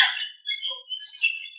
フフフ。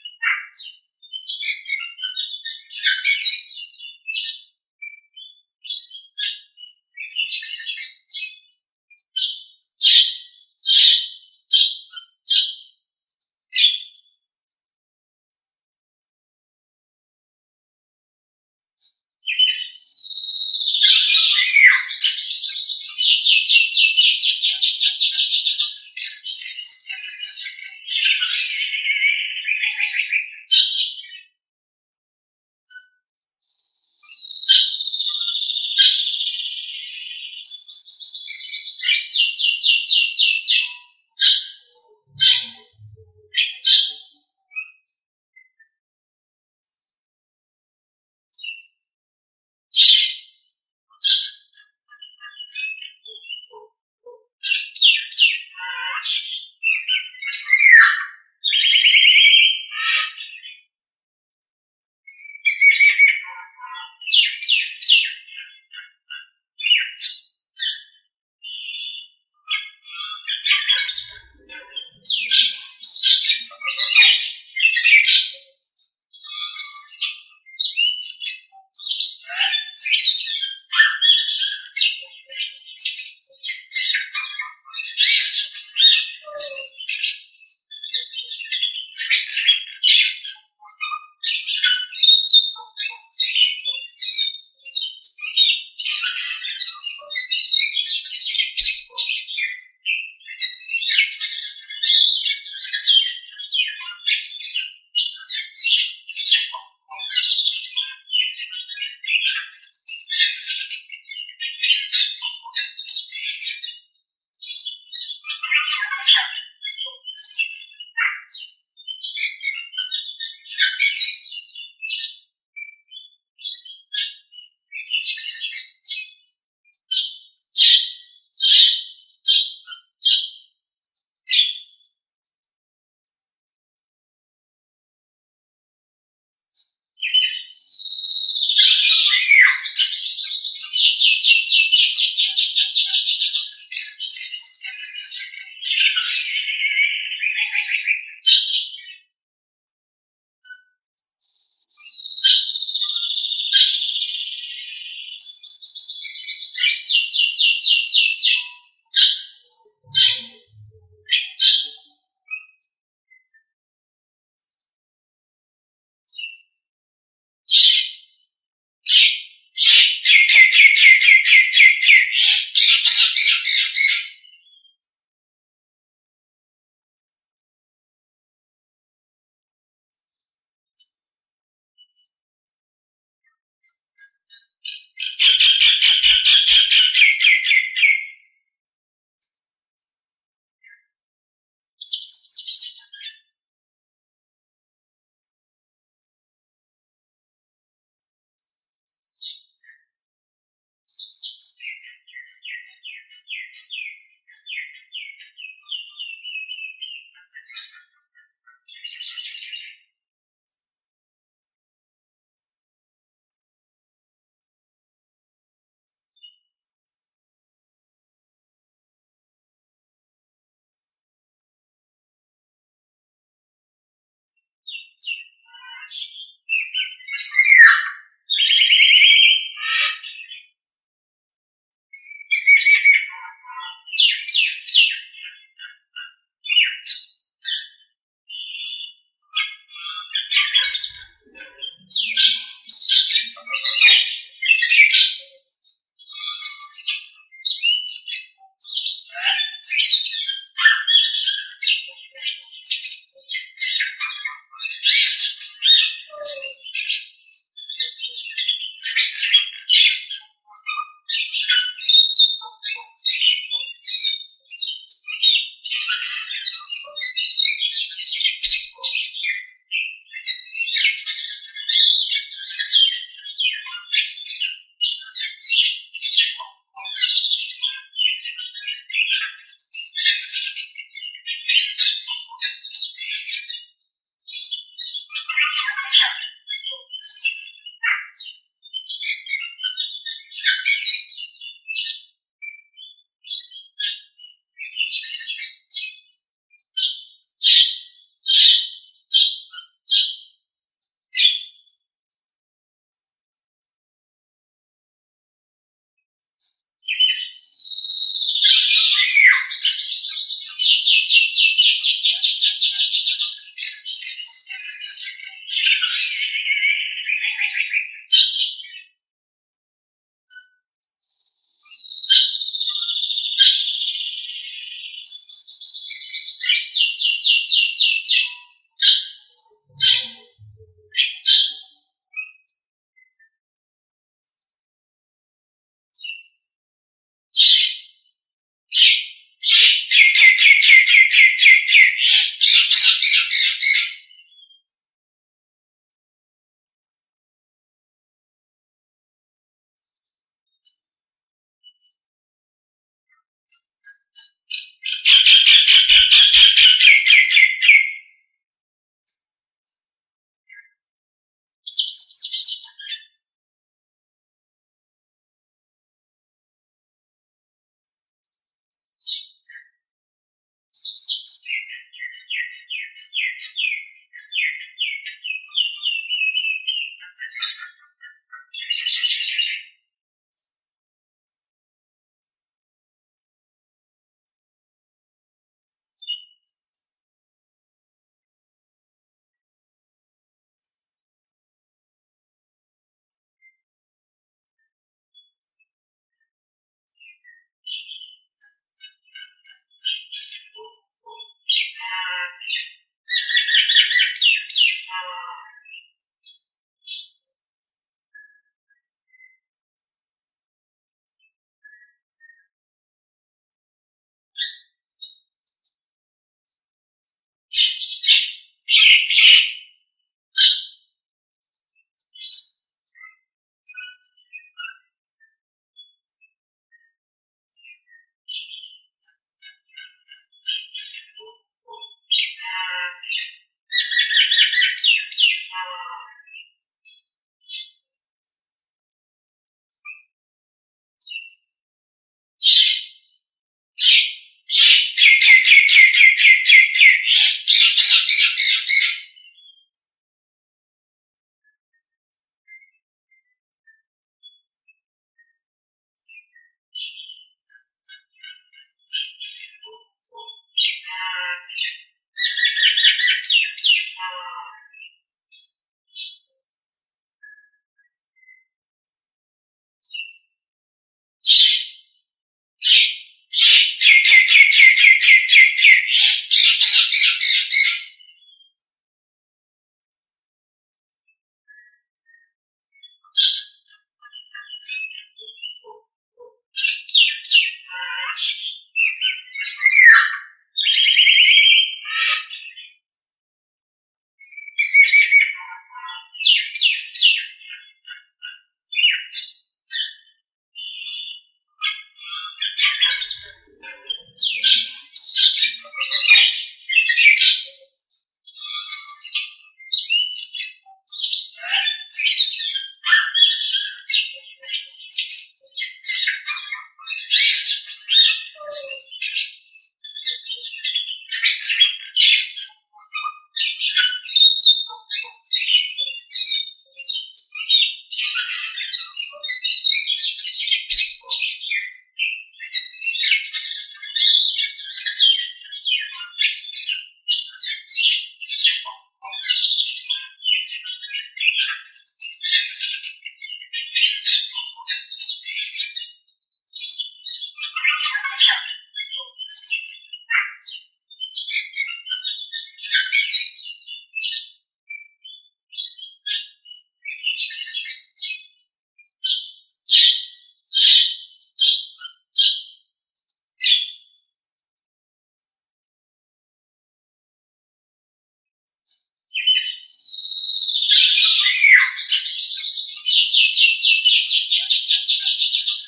何?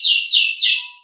よし。